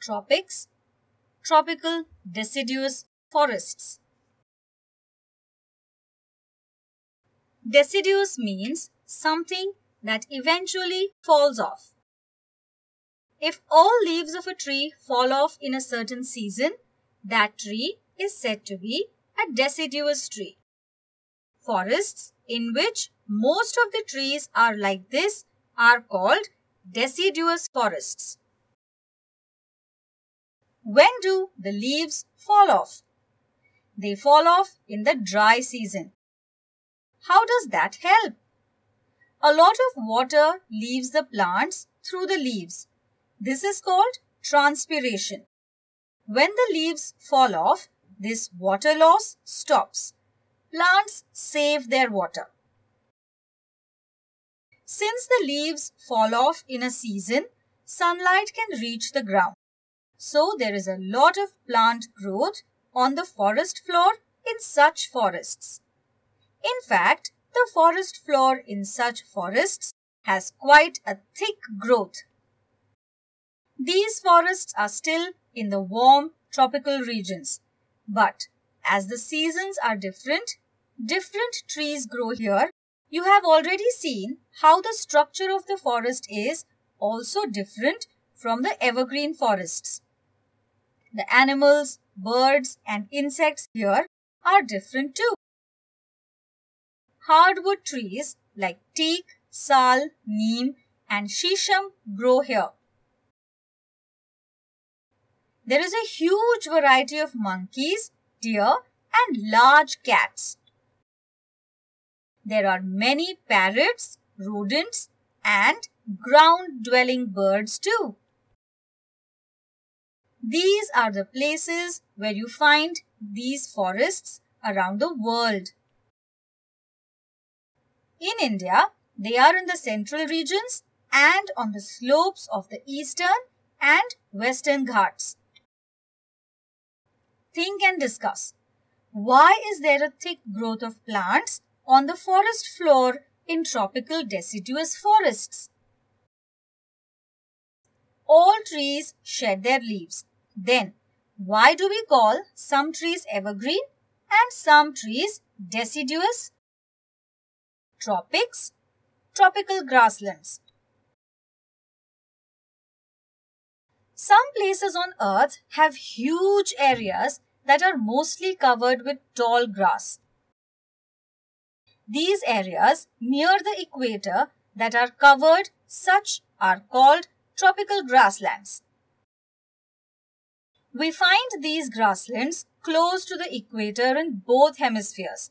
tropics, tropical deciduous forests. Deciduous means something that eventually falls off. If all leaves of a tree fall off in a certain season, that tree is said to be a deciduous tree. Forests in which most of the trees are like this are called deciduous forests. When do the leaves fall off? They fall off in the dry season. How does that help? A lot of water leaves the plants through the leaves. This is called transpiration. When the leaves fall off, this water loss stops. Plants save their water. Since the leaves fall off in a season, sunlight can reach the ground. So there is a lot of plant growth on the forest floor in such forests. In fact, the forest floor in such forests has quite a thick growth. These forests are still in the warm tropical regions. But as the seasons are different, different trees grow here. You have already seen how the structure of the forest is also different from the evergreen forests. The animals, birds and insects here are different too. Hardwood trees like teak, sal, neem and shisham grow here. There is a huge variety of monkeys, deer and large cats. There are many parrots, rodents and ground-dwelling birds too. These are the places where you find these forests around the world. In India, they are in the central regions and on the slopes of the eastern and western Ghats. Think and discuss. Why is there a thick growth of plants on the forest floor in tropical deciduous forests? All trees shed their leaves then, why do we call some trees evergreen and some trees deciduous? Tropics, tropical grasslands. Some places on earth have huge areas that are mostly covered with tall grass. These areas near the equator that are covered such are called tropical grasslands. We find these grasslands close to the equator in both hemispheres.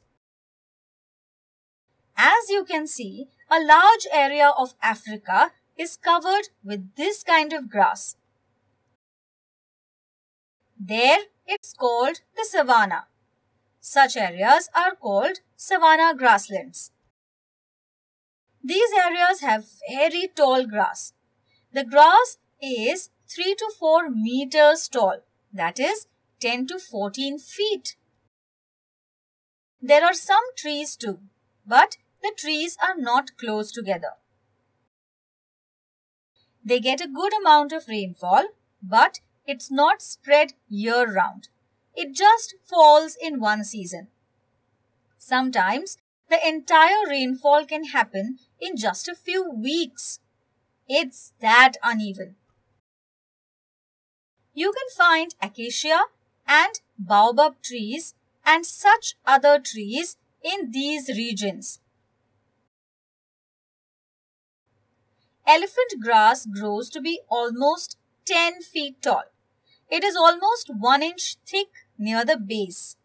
As you can see, a large area of Africa is covered with this kind of grass. There, it's called the savanna. Such areas are called savanna grasslands. These areas have very tall grass. The grass is 3 to 4 meters tall that is 10 to 14 feet. There are some trees too, but the trees are not close together. They get a good amount of rainfall, but it's not spread year round. It just falls in one season. Sometimes the entire rainfall can happen in just a few weeks. It's that uneven you can find acacia and baobab trees and such other trees in these regions. Elephant grass grows to be almost 10 feet tall. It is almost 1 inch thick near the base.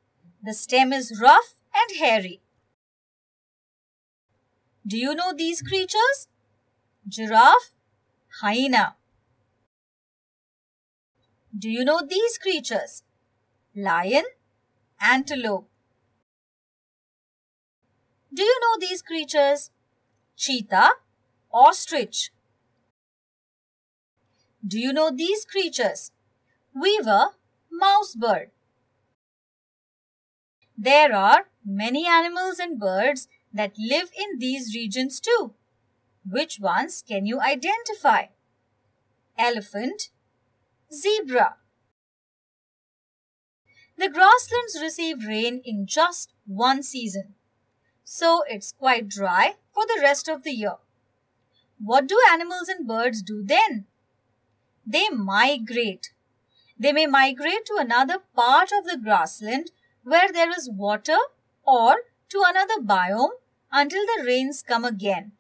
The stem is rough and hairy. Do you know these creatures? Giraffe, hyena. Do you know these creatures? Lion, antelope. Do you know these creatures? Cheetah, ostrich. Do you know these creatures? Weaver, mouse bird. There are many animals and birds that live in these regions too. Which ones can you identify? Elephant, Zebra. The grasslands receive rain in just one season, so it's quite dry for the rest of the year. What do animals and birds do then? They migrate. They may migrate to another part of the grassland where there is water or to another biome until the rains come again.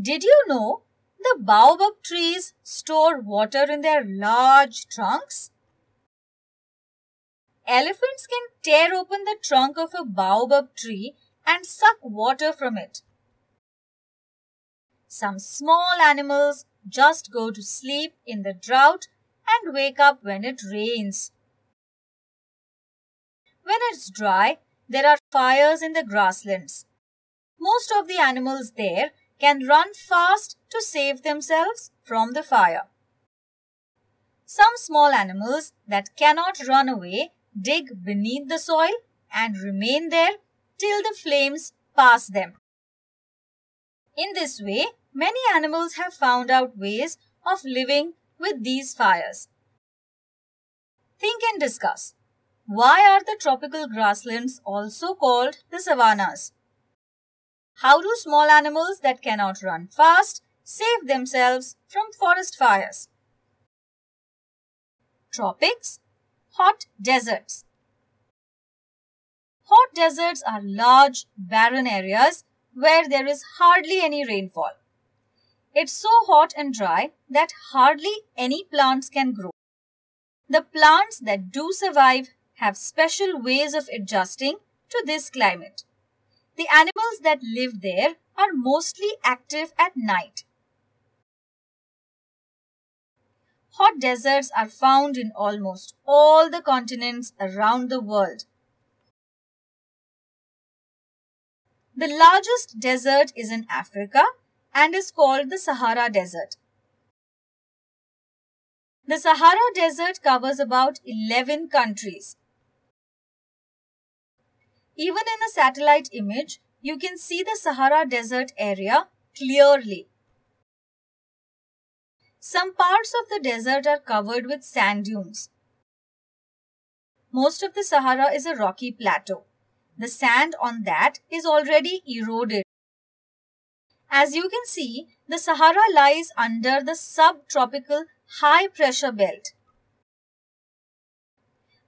Did you know the baobab trees store water in their large trunks? Elephants can tear open the trunk of a baobab tree and suck water from it. Some small animals just go to sleep in the drought and wake up when it rains. When it's dry, there are fires in the grasslands. Most of the animals there can run fast to save themselves from the fire. Some small animals that cannot run away dig beneath the soil and remain there till the flames pass them. In this way, many animals have found out ways of living with these fires. Think and discuss. Why are the tropical grasslands also called the savannas? How do small animals that cannot run fast save themselves from forest fires? Tropics, hot deserts. Hot deserts are large, barren areas where there is hardly any rainfall. It's so hot and dry that hardly any plants can grow. The plants that do survive have special ways of adjusting to this climate. The animals that live there are mostly active at night. Hot deserts are found in almost all the continents around the world. The largest desert is in Africa and is called the Sahara Desert. The Sahara Desert covers about 11 countries. Even in a satellite image, you can see the Sahara Desert area clearly. Some parts of the desert are covered with sand dunes. Most of the Sahara is a rocky plateau. The sand on that is already eroded. As you can see, the Sahara lies under the subtropical high pressure belt.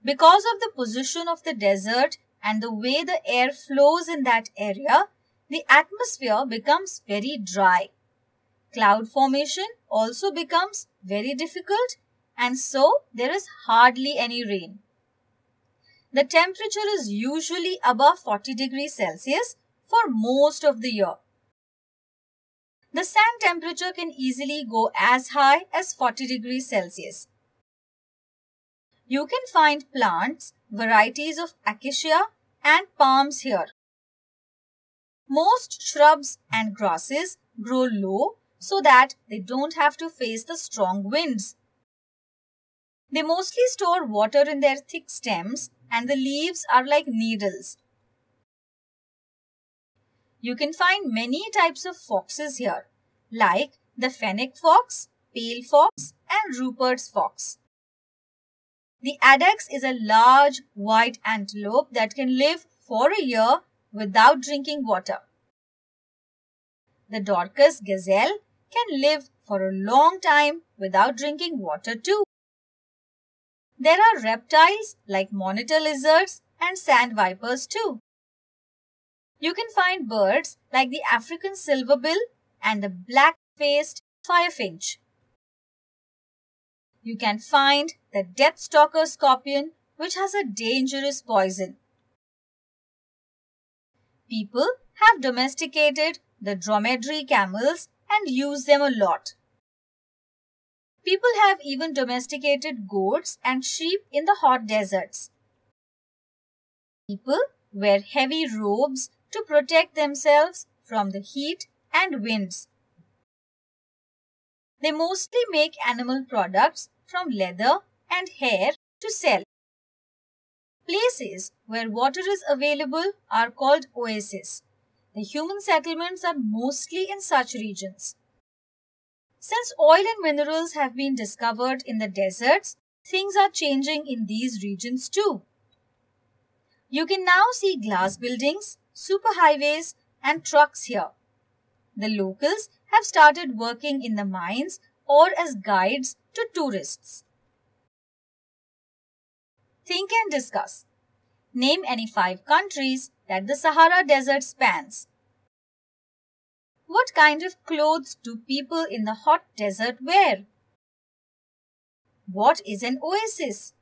Because of the position of the desert and the way the air flows in that area, the atmosphere becomes very dry. Cloud formation also becomes very difficult and so there is hardly any rain. The temperature is usually above 40 degrees Celsius for most of the year. The sand temperature can easily go as high as 40 degrees Celsius. You can find plants, varieties of acacia and palms here. Most shrubs and grasses grow low so that they don't have to face the strong winds. They mostly store water in their thick stems and the leaves are like needles. You can find many types of foxes here, like the fennec fox, pale fox and Rüppell's fox. The addax is a large white antelope that can live for a year without drinking water. The Dorcas gazelle can live for a long time without drinking water too. There are reptiles like monitor lizards and sand vipers too. You can find birds like the African silverbill and the black-faced firefinch. You can find the deathstalker scorpion which has a dangerous poison. People have domesticated the dromedary camels and use them a lot. People have even domesticated goats and sheep in the hot deserts. People wear heavy robes to protect themselves from the heat and winds. They mostly make animal products from leather and hair to sell. Places where water is available are called oases. The human settlements are mostly in such regions. Since oil and minerals have been discovered in the deserts, things are changing in these regions too. You can now see glass buildings, superhighways and trucks here. The locals have started working in the mines or as guides to tourists. Think and discuss. Name any five countries that the Sahara Desert spans. What kind of clothes do people in the hot desert wear? What is an oasis?